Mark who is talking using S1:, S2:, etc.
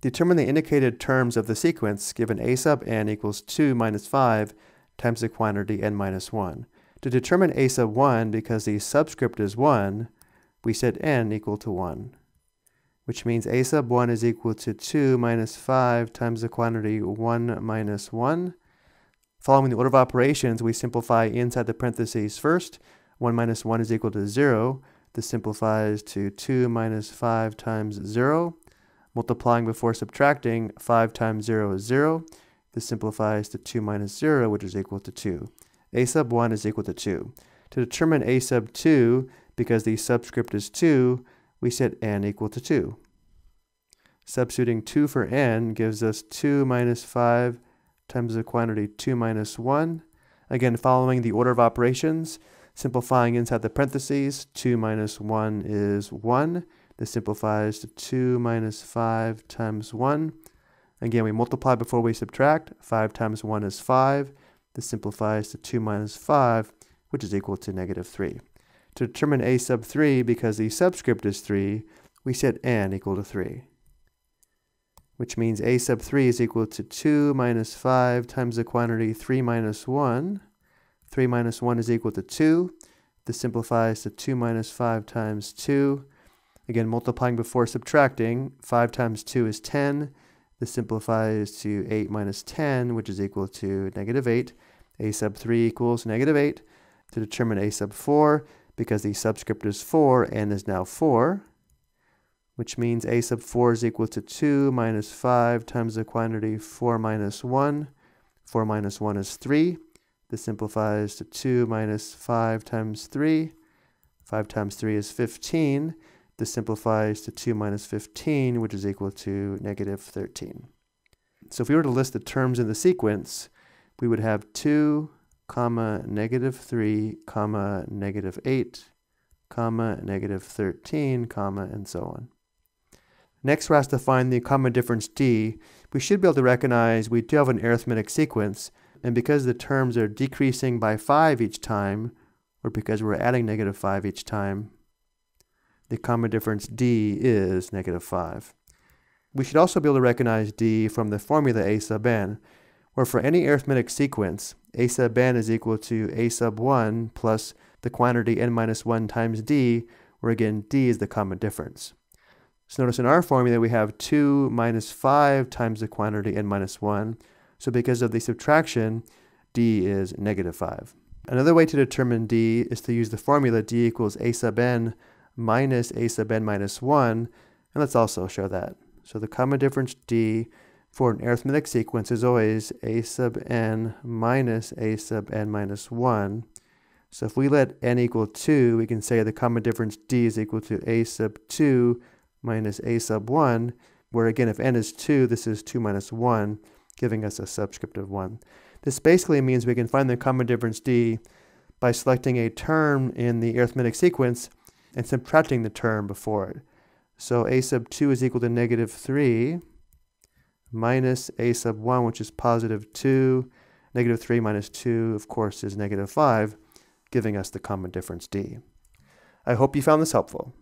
S1: Determine the indicated terms of the sequence given a sub n equals 2 minus 5 times the quantity n minus 1. To determine a sub 1, because the subscript is 1, we set n equal to 1, which means a sub 1 is equal to 2 minus 5 times the quantity 1 minus 1. Following the order of operations, we simplify inside the parentheses first. 1 minus 1 is equal to 0. This simplifies to 2 minus 5 times 0. Multiplying before subtracting, 5 times 0 is 0. This simplifies to 2 minus 0, which is equal to 2. a sub 1 is equal to 2. To determine a sub 2, because the subscript is 2, we set n equal to 2. Substituting 2 for n gives us 2 minus 5 times the quantity 2 minus 1. Again, following the order of operations, simplifying inside the parentheses, 2 minus 1 is 1. This simplifies to 2 minus 5 times 1. Again, we multiply before we subtract. 5 times 1 is 5. This simplifies to 2 minus 5, which is equal to negative 3. To determine a sub 3, because the subscript is 3, we set n equal to 3, which means a sub 3 is equal to 2 minus 5 times the quantity 3 minus 1. 3 minus 1 is equal to 2. This simplifies to 2 minus 5 times 2. Again, multiplying before subtracting, 5 times 2 is 10. This simplifies to 8 minus 10, which is equal to negative 8. a sub 3 equals negative 8. To determine a sub 4, because the subscript is 4, n is now 4, which means a sub 4 is equal to 2 minus 5 times the quantity 4 minus 1. 4 minus 1 is 3. This simplifies to 2 minus 5 times 3. 5 times 3 is 15. This simplifies to 2 minus 15, which is equal to negative 13. So if we were to list the terms in the sequence, we would have 2, comma, negative 3, comma, negative 8, comma, negative 13, comma, and so on. Next, we're asked to find the common difference d. We should be able to recognize we do have an arithmetic sequence, and because the terms are decreasing by 5 each time, or because we're adding negative 5 each time, the common difference d is negative 5. We should also be able to recognize d from the formula a sub n, where for any arithmetic sequence, a sub n is equal to a sub 1 plus the quantity n minus 1 times d, where again d is the common difference. So notice in our formula we have 2 minus 5 times the quantity n minus 1, so because of the subtraction, d is negative 5. Another way to determine d is to use the formula d equals a sub n minus a sub n minus 1, and let's also show that. So the common difference d for an arithmetic sequence is always a sub n minus a sub n minus 1. So if we let n equal 2, we can say the common difference d is equal to a sub 2 minus a sub 1, where again if n is 2, this is 2 minus 1, giving us a subscript of 1. This basically means we can find the common difference d by selecting a term in the arithmetic sequence and subtracting the term before it. So a sub 2 is equal to negative 3 minus a sub 1, which is positive 2. Negative 3 minus 2, of course, is negative 5, giving us the common difference d. I hope you found this helpful.